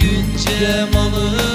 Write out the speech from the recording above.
günce malı